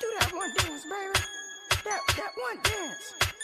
Do that one dance, baby. That that one dance.